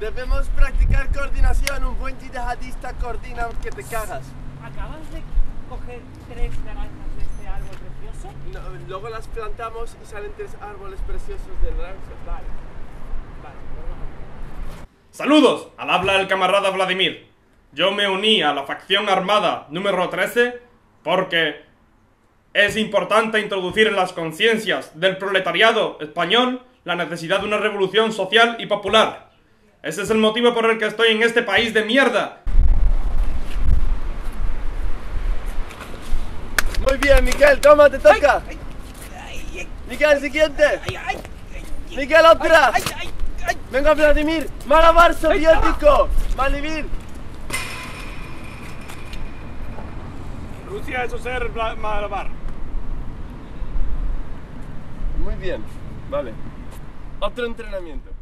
Debemos practicar coordinación. Un buen yihadista coordina que te cagas. ¿Acabas de coger tres naranjas de este árbol precioso? No, luego las plantamos y salen tres árboles preciosos de naranjas. Vale. Vale, Saludos, al habla el camarada Vladimir. Yo me uní a la facción armada número 13 porque es importante introducir en las conciencias del proletariado español la necesidad de una revolución social y popular. Ese es el motivo por el que estoy en este país de mierda. Muy bien, Miguel, toma, te toca. Miguel, siguiente. Miguel, otra. Venga, Vladimir. Malabar soviético. Malivir. Rusia, eso ser malabar. Muy bien. Vale. Otro entrenamiento.